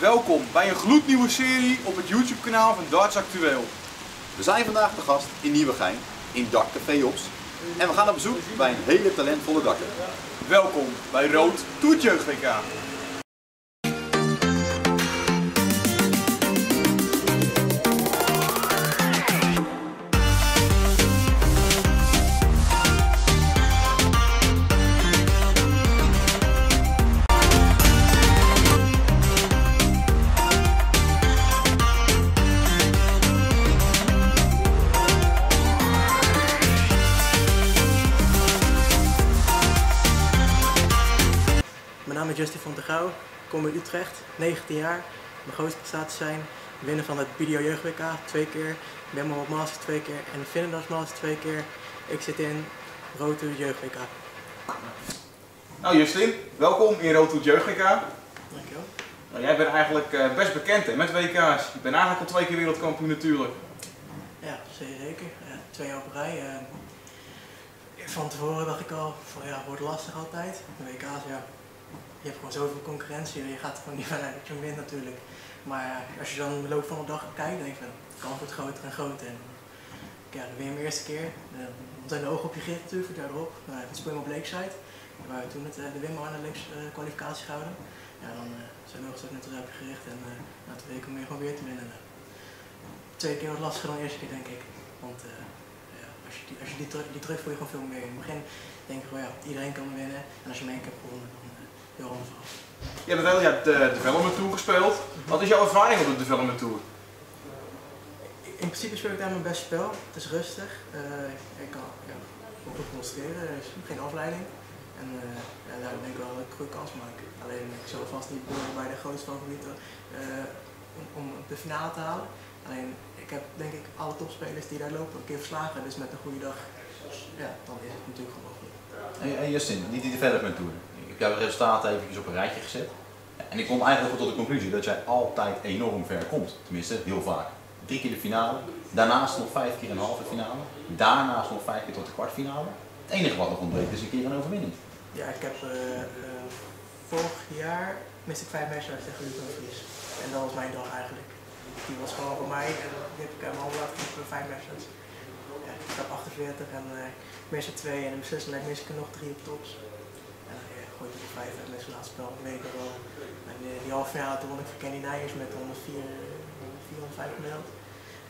Welkom bij een gloednieuwe serie op het YouTube kanaal van Darts Actueel. We zijn vandaag te gast in Nieuwegein, in Dakcafé Ops. En we gaan op bezoek bij een hele talentvolle dakker. Welkom bij Rood Toet Jeugd WK. Ik kom uit Utrecht, 19 jaar. Mijn grootste prestaties zijn winnen van het Video Jeugd WK twee keer, Bemmo Masters twee keer en Finlanders Masters twee keer. Ik zit in Rote Jeugd WK. Nou Justin, welkom in Rood Toet Jeugd WK. Dankjewel. Nou, jij bent eigenlijk eh, best bekend hè, met WK's. Je bent eigenlijk al twee keer wereldkampioen natuurlijk. Ja, zeker. Twee jaar op rij. eh. van tevoren dacht ik al, van ja, wordt lastig altijd. De WK's, ja, je hebt gewoon zoveel concurrentie. Je gaat gewoon niet vanuit dat je hem wint natuurlijk. Maar als je dan de loop van de dag kijkt, denk je de kans wordt groter en groter. En, ja, dan win je mijn eerste keer. Eh, Dan zijn de ogen op je gericht natuurlijk, erop. Nou, het speel je op Lakeside. Waar we toen het, eh, de Wim Arnhem kwalificatie gehouden. Ja, dan eh, zijn de ogen ook net op je gericht. En uh, na twee weken om gewoon weer te winnen. Twee keer wat lastiger dan de eerste keer, denk ik. Want eh, ja, als je, die, als je die, die druk voel je gewoon veel meer. In het begin denk je gewoon, ja, iedereen kan winnen. En als je hem één keer gewonnen, dan uh, heel anders af. Je hebt het hele jaar de Development Tour gespeeld. Wat is jouw ervaring op de Development Tour? In principe speel ik daar mijn best spel. Het is rustig. Eh, ik kan ja, goed concentreren. Er is geen afleiding. En eh, ja, daar denk ik wel dat ik een goede kans maak. Alleen ik zou vast niet behoren bij de grootste favorieten eh, om, om de finale te halen. Alleen ik heb denk ik alle topspelers die daar lopen een keer verslagen. Dus met een goede dag, ja, dan is het natuurlijk gewoon goed. En, en Justin, niet die development tour. Ik heb jouw resultaten eventjes op een rijtje gezet. En ik kom eigenlijk tot de conclusie dat jij altijd enorm ver komt. Tenminste, heel vaak. Drie keer de finale, daarnaast nog vijf keer een halve finale, daarnaast nog vijf keer tot de kwartfinale. Het enige wat nog ontbreekt is een keer een overwinning. Ja, ik heb eh, eh, vorig jaar miste ik vijf matches tegen Luc Vries. En dat was mijn dag eigenlijk. Die was gewoon voor mij en die heb ik aan mijn handen laten vijf matches. Ja, ik heb 48 en uh, ik mis er twee en in de mis ik er nog drie op tops. Ik en mis het laatste spel weet ik wel. En uh, die halve finale toen won ik van Kenny Nijers met 104, 405 gemiddeld.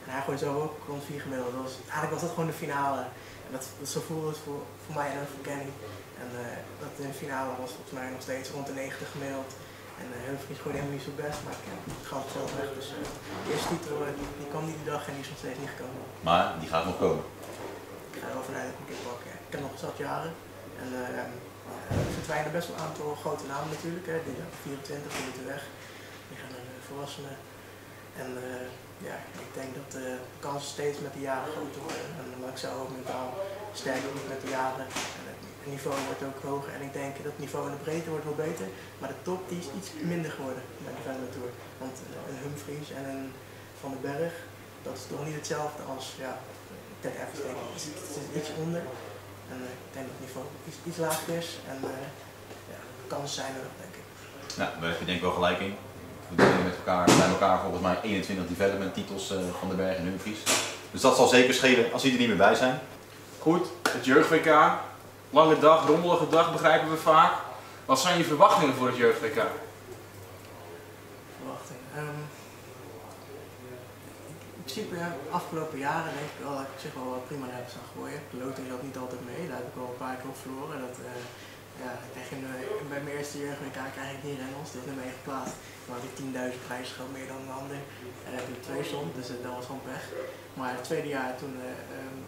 En hij gooide zo ook rond 4 gemiddeld. Dat was, eigenlijk was dat gewoon de finale. En dat, dat zo voelde het voor, voor mij en ook voor Kenny. En uh, dat in de finale was volgens mij nog steeds rond de 90 gemiddeld. En uh, Humphries gooide helemaal niet zo best, maar ik gaf het zelf weg. Dus uh, de eerste titel die, die kwam niet die dag en die is nog steeds niet gekomen. Maar die gaat nog komen. Ik ga er wel vanuit dat ik een keer pak. Ja. Ik heb nog zat jaren. En er verdwijnen best wel een aantal grote namen natuurlijk. Hè. Die 24 die moeten weg. Die gaan naar volwassenen. En ja, ik denk dat de kansen steeds met de jaren groter worden. En maar ik zou ook mentaal sterker worden met de jaren. En het niveau wordt ook hoger en ik denk dat het niveau in de breedte wordt wel beter. Maar de top die is iets minder geworden bij de Velden Tour. Want een Humphries en een Van den Berg, dat is toch niet hetzelfde als, ja, Ted het is iets onder. En uh, ik denk dat het niveau iets, iets lager is. En uh, ja, kansen zijn er nog, denk ik. Nou, daar heb je denk ik wel gelijk in. We delen met elkaar, bij elkaar volgens mij 21 development titels uh, van de Berg en Humphries. Dus dat zal zeker schelen als die er niet meer bij zijn. Goed, het jeugd-WK. Lange dag, rommelige dag begrijpen we vaak. Wat zijn je verwachtingen voor het jeugd-WK? Verwachtingen? Um, principe, afgelopen jaren denk ik wel dat ik zich wel prima heb zag gooien. De loting zat niet altijd mee, daar heb ik al een paar keer op verloren. Dat, uh, ja, ik in, uh, bij mijn eerste jeugd-WK krijg ik niet Reynolds, dit nummer 1 geplaatst. Dan had ik 10.000 prijzen meer dan een ander. En heb ik twee stond, dus uh, dat was gewoon pech. Maar het tweede jaar toen, um,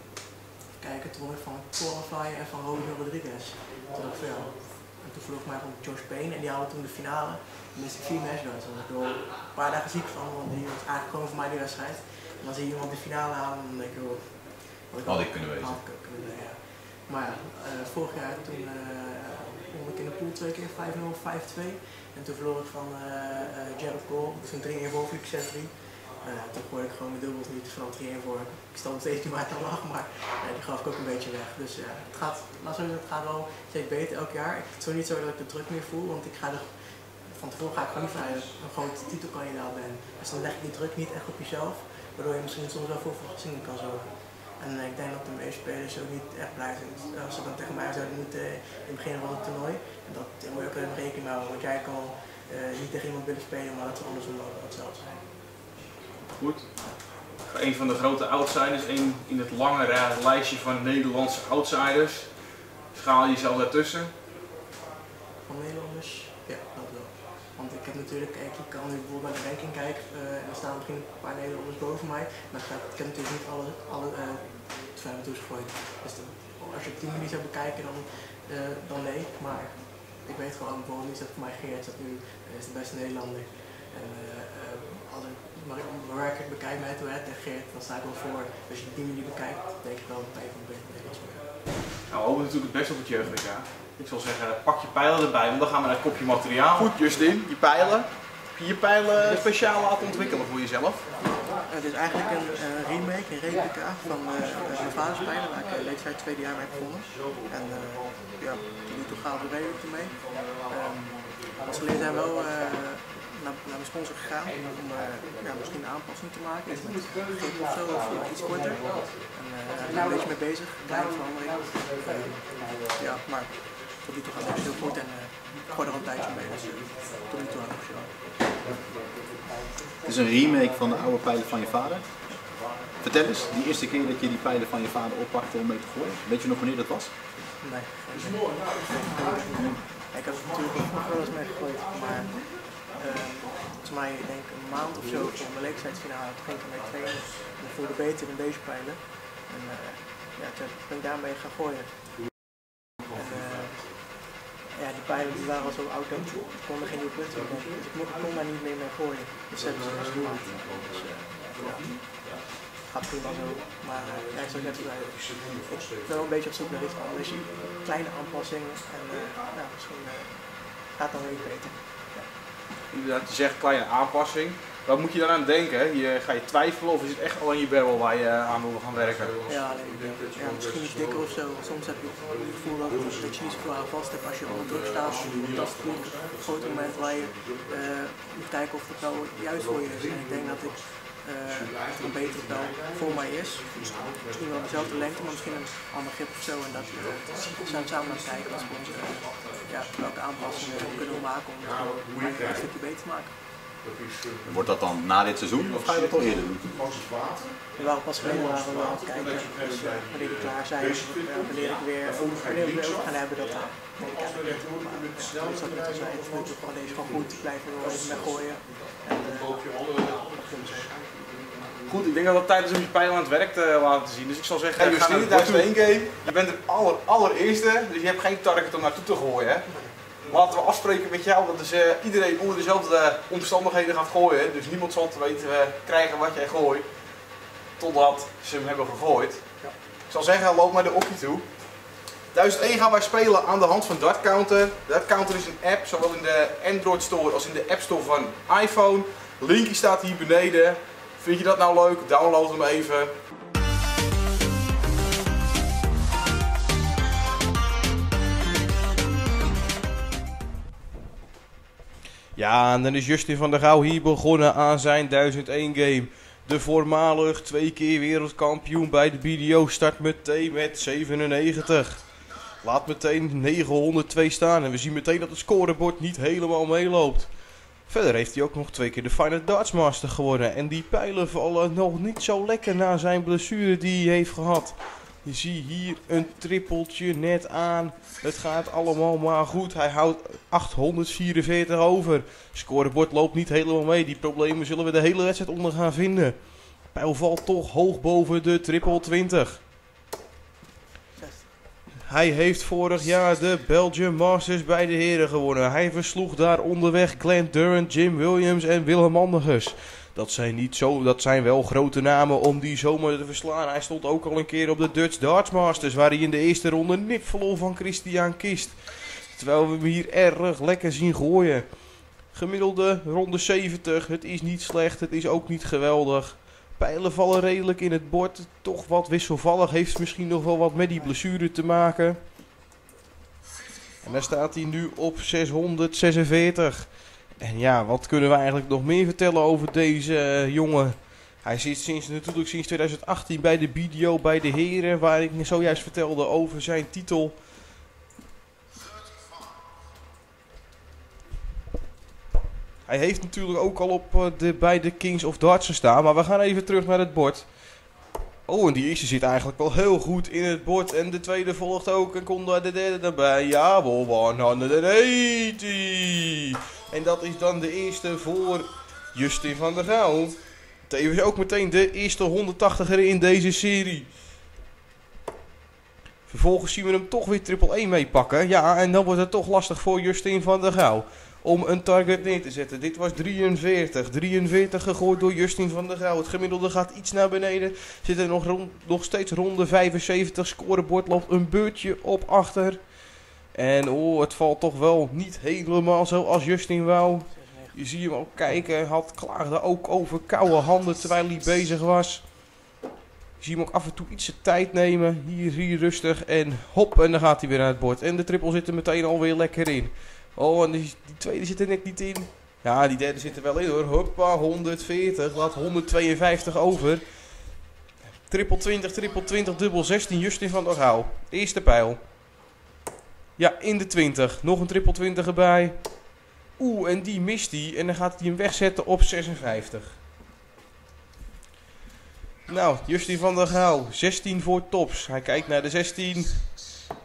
kijken, toen ik van Qualify en van Rodrigo Rodriguez. Toen dacht ik toen vloog mij van Josh Payne en die haalde toen de finale. Dan miste ik vier matchdags. Dus ik was een paar dagen ziek van, want die was eigenlijk gewoon voor mij die wedstrijd. En dan zie je iemand de finale en dan denk ik, oh, wat ik kunnen wezen. Ik kunnen, ja. Maar ja, uh, vorig jaar toen uh, won ik in de pool twee keer 5-0, 5-2. En toen verloor ik van Jared Cole, dus een 3 in boven, ik 6-3. Uh, toen gooide ik gewoon mijn dubbels niet van 3 voor. Ik stond steeds niet maar te lachen, maar uh, die gaf ik ook een beetje weg. Dus ja, uh, het gaat, laat zeggen, het gaat wel steeds beter elk jaar. Het is zo niet zo dat ik de druk meer voel, want ik ga er van tevoren ga ik gewoon niet vanuit dat ik een grote titelkandidaat ben. Dus dan leg ik die druk niet echt op jezelf, waardoor je misschien soms wel voor verrassingen kan zorgen. En eh, ik denk dat de meeste spelers ook niet echt blij zijn als ze dan tegen mij zouden moeten in het begin van het toernooi. En dat moet je ook even rekening houden, want jij kan eh, niet tegen iemand willen spelen, maar dat ze andersom wel hetzelfde zijn. Goed. Een van de grote outsiders, een in het lange lijstje van Nederlandse outsiders. Schaal je jezelf daartussen? Van Nederlanders, ja, dat wel. Want ik heb natuurlijk, kijk, je kan nu bijvoorbeeld naar de ranking kijken eh, en er staan misschien een paar Nederlanders boven mij. Maar ik ik heb natuurlijk niet alle, alle uh, toegegooid. Dus als je op die manier zou bekijken, dan, eh, dan nee. Maar ik weet gewoon bijvoorbeeld niet dat voor mij Geert dat nu eh, is de beste Nederlander. En als ik maar waar ik het bekijk met Eto'o en Geert, dan sta ik wel voor. Als je die manier bekijkt, denk ik wel dat hij van de beste Nederlands ben. Nou, hopen natuurlijk het beste op het jeugd-WK. Ik zal zeggen, pak je pijlen erbij, want dan gaan we naar het kopje materiaal. Goed Justin, je pijlen. Heb je je pijlen speciaal laten ontwikkelen voor jezelf? Het is eigenlijk een eh, remake, een replica van eh, eh, mijn vaders pijlen, waar ik uh, leeftijd tweede jaar mee begonnen. En eh, ja, tot nu toe gaan we redelijk ermee. Um, als geleerd zijn we wel eh, naar, naar mijn sponsor gegaan om eh, ja, misschien een aanpassing te maken. Iets met of zo, of iets korter. En eh, daar ben ik een beetje mee bezig, kleine verandering. Eh, ja, maar tot nu toe gaat het heel goed en eh, ik gooi er al een tijdje mee, dus eh, tot nu toe aan het Het is een remake van de oude pijlen van je vader. Vertel eens, die eerste keer dat je die pijlen van je vader oppakte om mee te gooien. Weet je nog wanneer dat was? Nee. Ik heb er natuurlijk nog wel eens mee gegooid, maar uh, volgens mij ik denk een maand of zo voor mijn leeftijdsfinale toen ging ik ermee trainen. En ik voelde beter in deze pijlen. En uh, ja, toen ben ik daarmee gaan gooien. Pijlen die waren al zo oud ik kon er geen nieuwe punten doen. Dus ik kon, daar niet meer mee gooien. Dus dat hebben ze dus niet. Dus, ja gaat prima zo. Maar uh, ja, ik zou net zo ik ben wel een beetje op zoek naar iets anders. Kleine aanpassingen en uh, misschien uh, gaat het dan weer beter. Ja. Inderdaad, je zegt kleine aanpassing. Wat moet je dan aan denken? Ga je twijfelen of is het echt alleen je barrel waar je aan wil gaan werken? Ja, nee, ja, misschien iets dikker of zo. Soms heb je het gevoel dat, je niet zoveel aan vast hebt als je onder druk staat. Dat is een groot moment waar je moet kijken of het nou juist voor je is. En ik denk dat dat er een betere pijl voor mij is. Misschien wel dezelfde lengte, maar misschien een ander grip of zo. En dat uh, zijn we samen aan het kijken als we ja, welke aanpassingen we kunnen maken om het een stukje beter te maken. Wordt dat dan na dit seizoen of ga je dat al eerder doen? We waren pas geleden waren we aan het kijken. Dus wanneer die klaar zijn, wanneer ik weer wanneer we weer over gaan hebben, dat denk ik eigenlijk niet. Maar zoals ik net al zei, het moet gewoon deze gewoon goed blijven met gooien. En, Goed, ik denk dat het tijd is om je pijlen aan het werk te laten zien. Dus ik zal zeggen, hey, ga naar één game. Je bent de aller, allereerste, dus je hebt geen target om naartoe te gooien. Hè? Laten we afspreken met jou dat dus, uh, iedereen onder dezelfde omstandigheden gaat gooien. Dus niemand zal te weten uh, krijgen wat jij gooit. Totdat ze hem hebben gegooid. Ja. Ik zal zeggen, loop naar de okkie toe. 1001 gaan wij spelen aan de hand van Dart Counter. Dart Counter is een app, zowel in de Android Store als in de App Store van iPhone. Linkje staat hier beneden. Vind je dat nou leuk? Download hem even. Ja, en dan is Justin van der Gouw hier begonnen aan zijn 1001 game. De voormalig twee keer wereldkampioen bij de BDO start meteen met 97. Laat meteen 902 staan en we zien meteen dat het scorebord niet helemaal meeloopt. Verder heeft hij ook nog twee keer de Final Darts Master geworden. En die pijlen vallen nog niet zo lekker na zijn blessure die hij heeft gehad. Je ziet hier een trippeltje net aan. Het gaat allemaal maar goed. Hij houdt 844 over. Scorebord loopt niet helemaal mee. Die problemen zullen we de hele wedstrijd onder gaan vinden. Pijl valt toch hoog boven de triple 20. Hij heeft vorig jaar de Belgian Masters bij de heren gewonnen. Hij versloeg daar onderweg Glenn Durant, Jim Williams en Willem Andergus. Dat zijn, niet zo, dat zijn wel grote namen om die zomaar te verslaan. Hij stond ook al een keer op de Dutch Darts Masters, waar hij in de eerste ronde nip van Christian Kist. Terwijl we hem hier erg lekker zien gooien. Gemiddelde ronde 70, het is niet slecht, het is ook niet geweldig. Pijlen vallen redelijk in het bord, toch wat wisselvallig, heeft misschien nog wel wat met die blessure te maken. En daar staat hij nu op 646. En ja, wat kunnen we eigenlijk nog meer vertellen over deze eh, jongen? Hij zit sinds, natuurlijk sinds 2018 bij de BDO bij de heren, waar ik zojuist vertelde over zijn titel. Hij heeft natuurlijk ook al op eh, de, bij de Kings of Darts gestaan, maar we gaan even terug naar het bord. Oh, en die eerste zit eigenlijk wel heel goed in het bord. En de tweede volgt ook en komt daar de derde erbij. Ja, wel 180. En dat is dan de eerste voor Justin van der Gouw. Tevens ook meteen de eerste 180er in deze serie. Vervolgens zien we hem toch weer triple 1 meepakken. Ja, en dan wordt het toch lastig voor Justin van der Gouw om een target neer te zetten. Dit was 43. 43 gegooid door Justin van der Gouw. Het gemiddelde gaat iets naar beneden. Zit er nog, rond, nog steeds rond de 75. Scorebord loopt een beurtje op achter. En oh, het valt toch wel niet helemaal zoals Justin wou. 96. Je ziet hem ook kijken. Had klaagde ook over koude handen terwijl hij bezig was. Je ziet hem ook af en toe iets de tijd nemen. Hier, hier rustig. En hop, en dan gaat hij weer naar het bord. En de triple zit er meteen alweer lekker in. Oh, en die, die tweede zit er net niet in. Ja, die derde zit er wel in hoor. Hoppa, 140. Laat 152 over. Triple 20, triple 20, dubbel 16. Justin van der Gouw. Eerste pijl. Ja, in de 20. Nog een triple 20 erbij. Oeh, en die mist hij. En dan gaat hij hem wegzetten op 56. Nou, Justin van der Gouw. 16 voor tops. Hij kijkt naar de 16.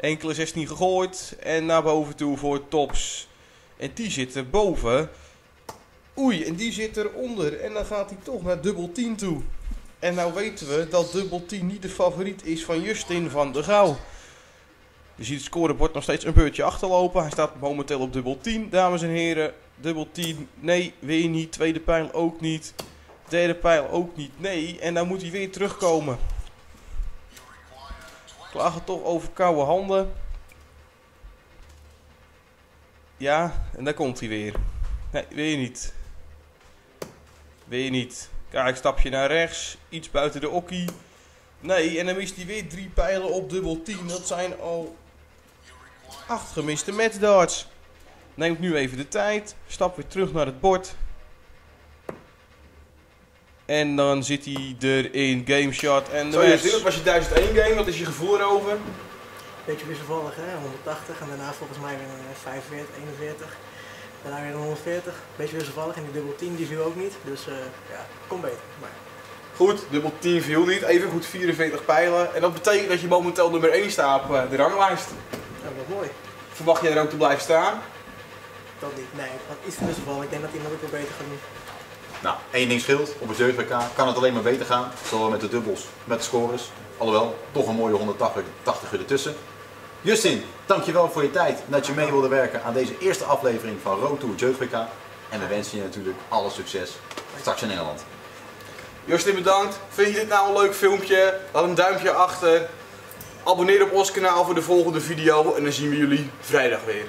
Enkele 16 gegooid. En naar boven toe voor tops. En die zit er boven. Oei, en die zit eronder. En dan gaat hij toch naar dubbel 10 toe. En nou weten we dat dubbel 10 niet de favoriet is van Justin van der Gouw. Je ziet het scorebord nog steeds een beurtje achterlopen. Hij staat momenteel op dubbel 10, dames en heren. Dubbel 10, nee, weer niet. Tweede pijl ook niet. Derde pijl ook niet, nee. En dan moet hij weer terugkomen. Klagen toch over koude handen. Ja, en daar komt hij weer. Nee, weer niet. Weer niet. Kijk, stapje naar rechts. Iets buiten de okkie. Nee, en dan mist hij weer drie pijlen op dubbel 10. Dat zijn al acht gemiste matchdarts. Neemt nu even de tijd. Stap weer terug naar het bord. En dan zit hij erin. Game shot en de Zo, was je 1001 game. Wat is je gevoel erover? Beetje wisselvallig hè, 180 en daarna volgens mij weer een 45, 41. Daarna weer een 140. Beetje wisselvallig en die dubbel 10 die viel ook niet. Dus eh, ja, kon beter. Maar Goed, dubbel 10 viel niet. Even goed 44 pijlen. En dat betekent dat je momenteel nummer 1 staat op eh, de ranglijst. Wat mooi. Verwacht je er ook te blijven staan? Dat niet. Nee, het had iets wisselvallig. Ik denk dat hij nog ook wel beter gaat doen. Nou, één ding scheelt. Op een 7K kan het alleen maar beter gaan. Zowel met de dubbels, met de scores. Alhoewel, toch een mooie 180 ertussen. Justin, dankjewel voor je tijd en dat je mee wilde werken aan deze eerste aflevering van Road to Jeugd WK. En we wensen je natuurlijk alle succes straks in Engeland. Justin, bedankt. Vind je dit nou een leuk filmpje? Laat een duimpje achter. Abonneer op ons kanaal voor de volgende video. En dan zien we jullie vrijdag weer.